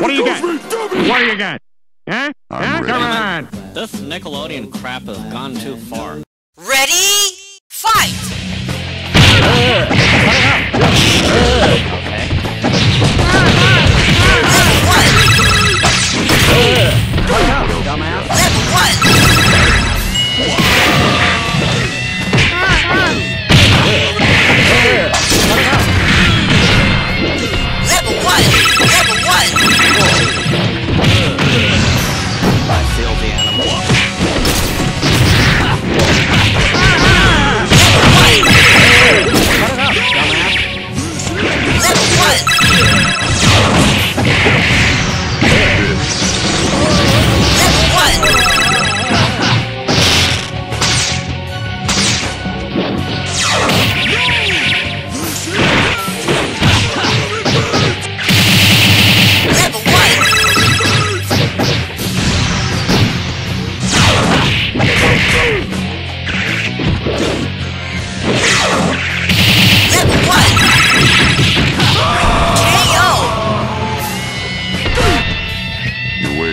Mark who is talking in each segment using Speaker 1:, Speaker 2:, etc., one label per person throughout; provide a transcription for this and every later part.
Speaker 1: What do you got? What do you got? Huh? Huh? Come on.
Speaker 2: This Nickelodeon crap has gone too far.
Speaker 3: Ready?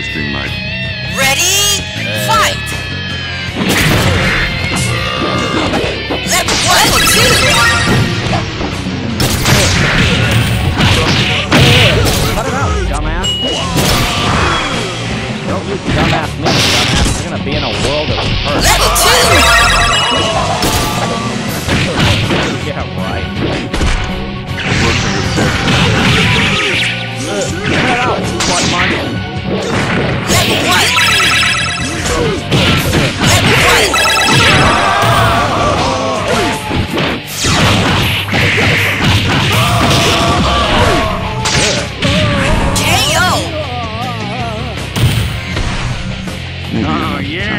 Speaker 4: You're wasting my
Speaker 3: Ready? Fight! Level one! Level two!
Speaker 2: Dumbass. Don't you dumbass me, dumbass. You're gonna be in a world of hurt.
Speaker 3: Level two!
Speaker 2: Yeah, right. Oh, yeah.